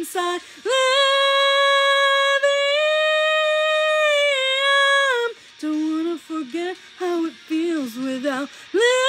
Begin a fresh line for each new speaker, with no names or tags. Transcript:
inside. Lithium. Don't wanna forget how it feels without lithium.